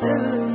the